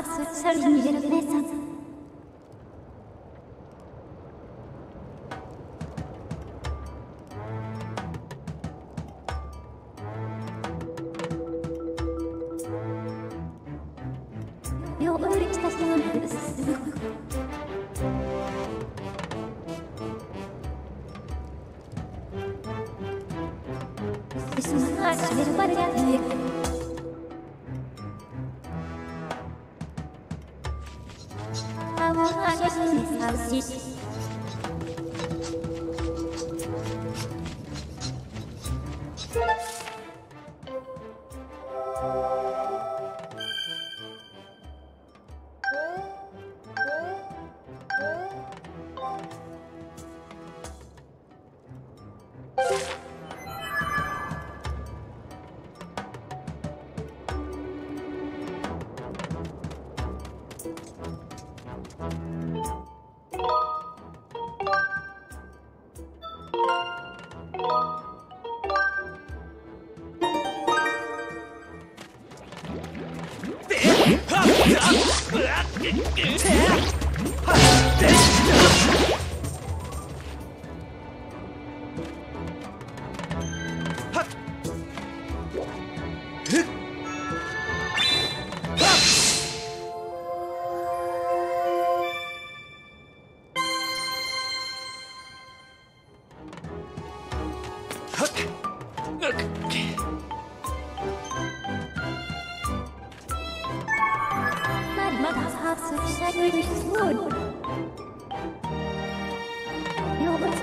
ーツ・ソルジュ・ミジ・ンさ My mother's heart's sacred wood. Your words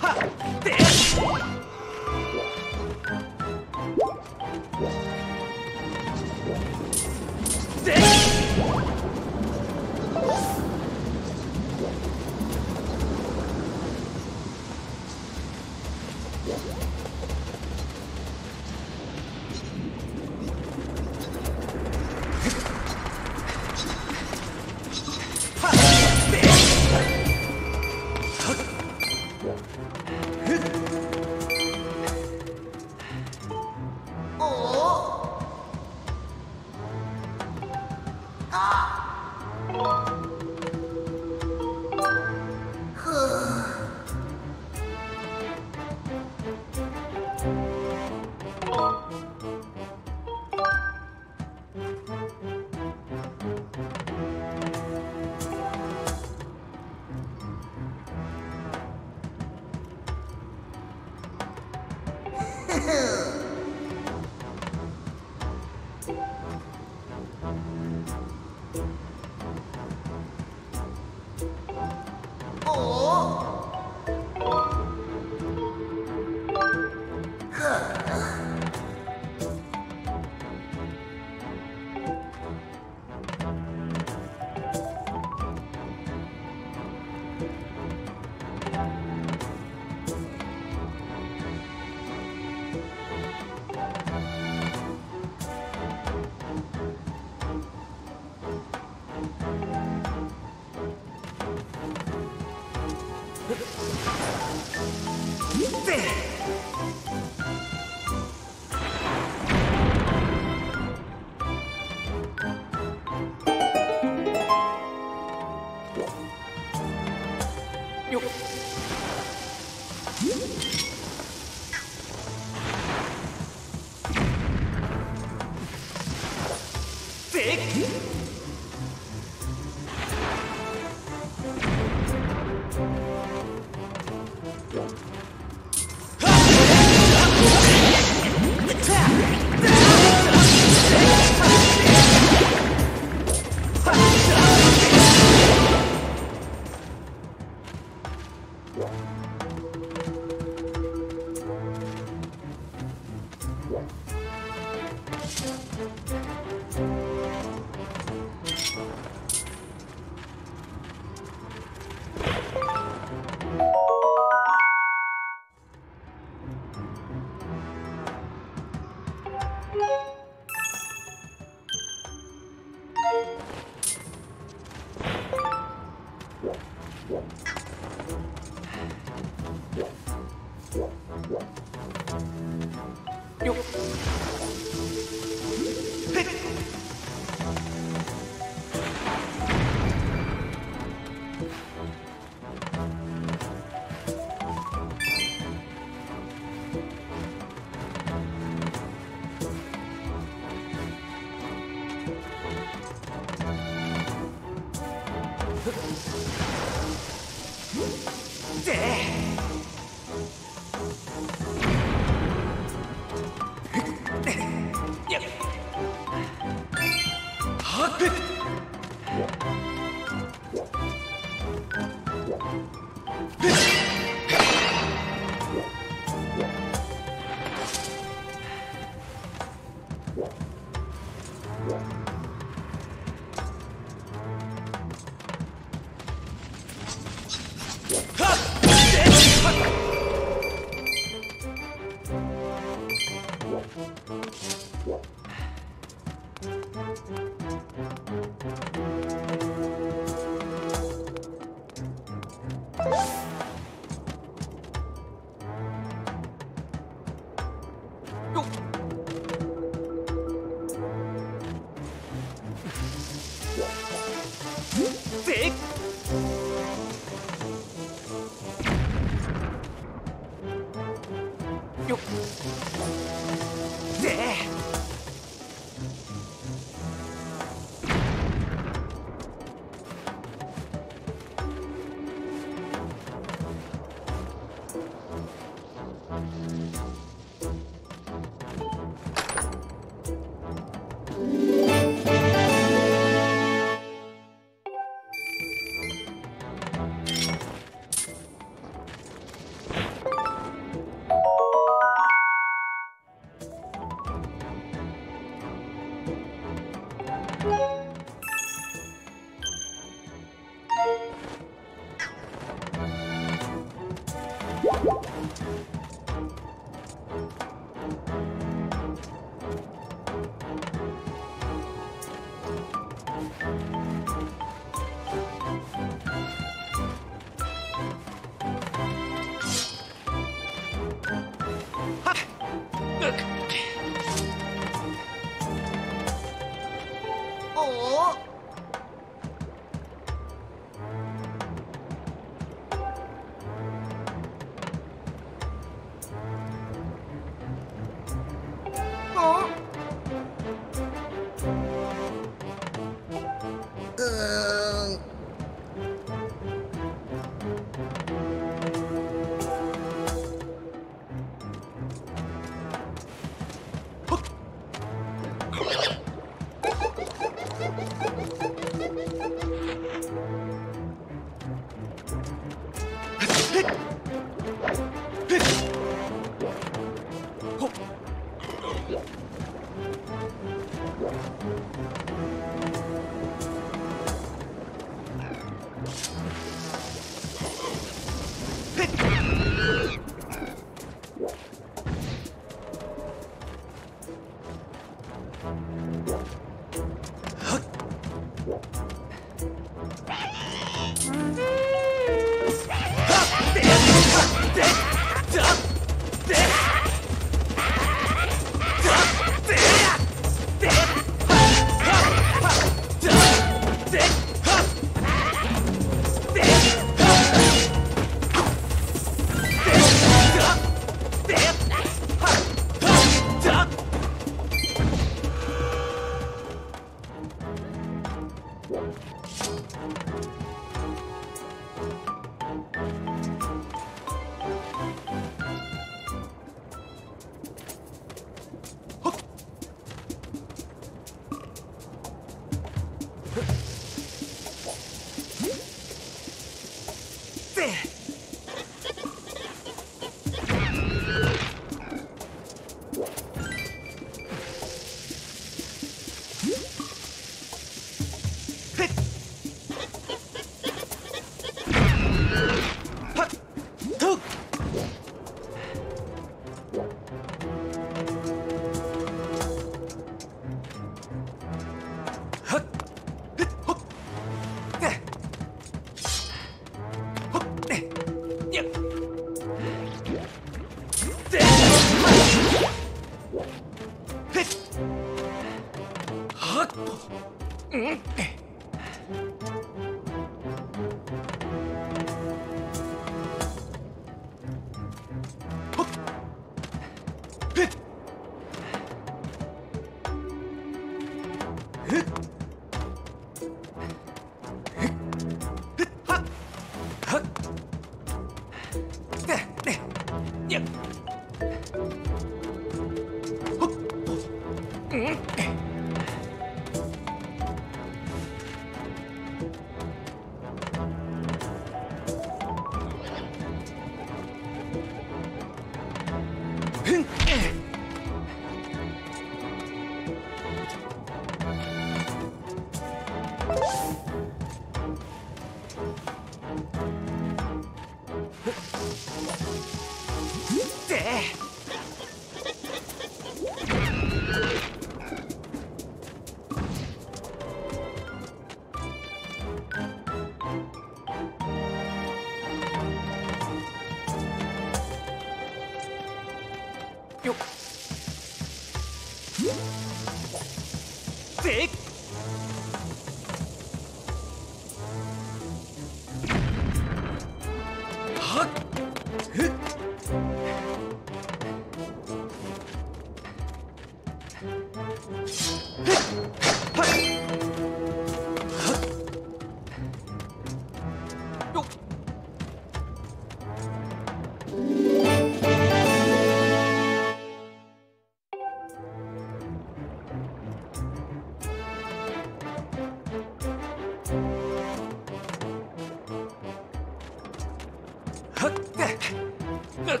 っ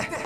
って。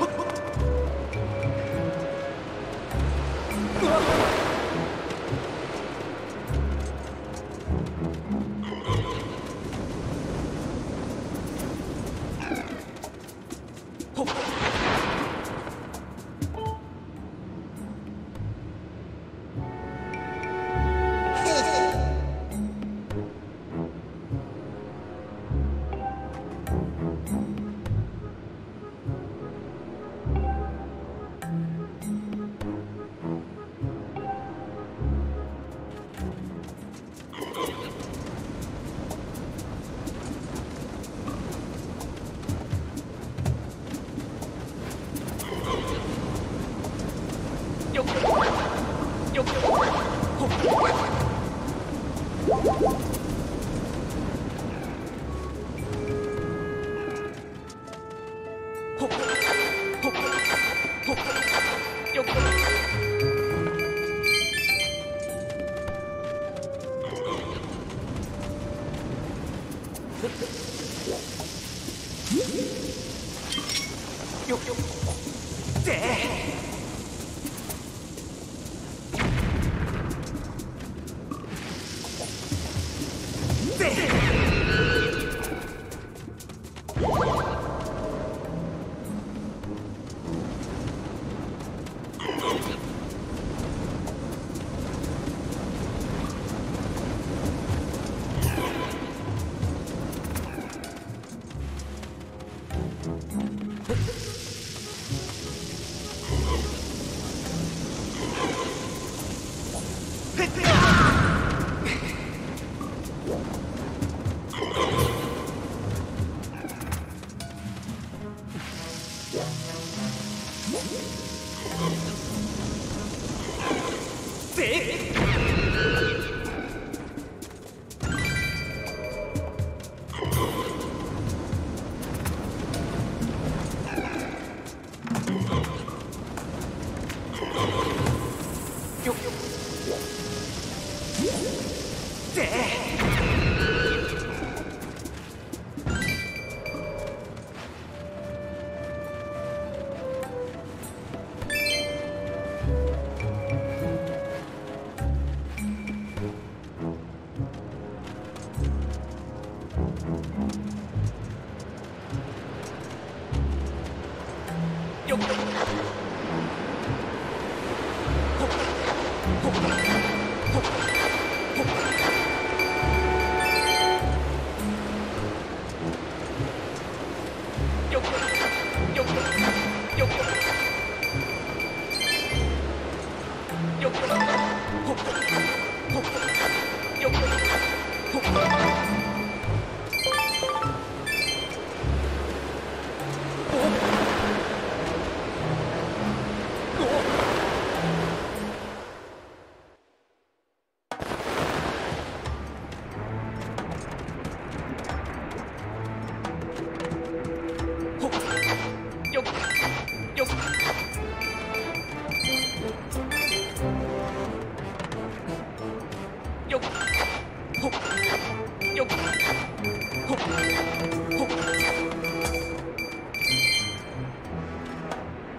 Thank you.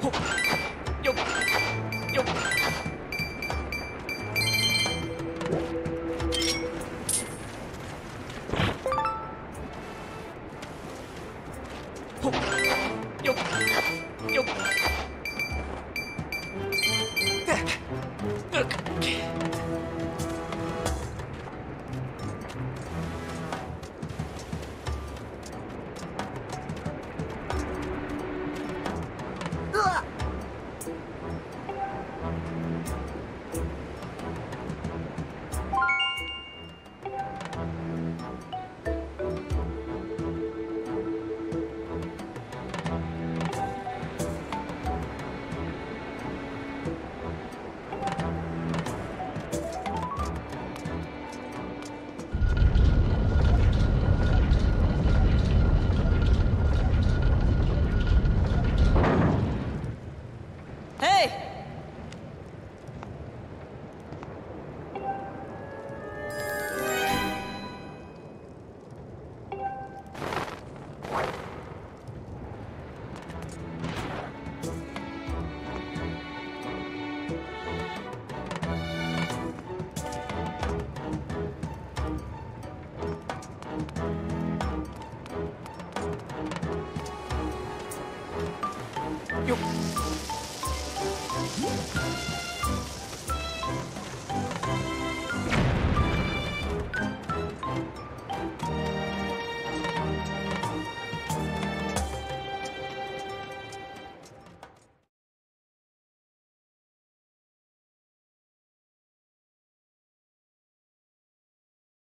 っよっよっ。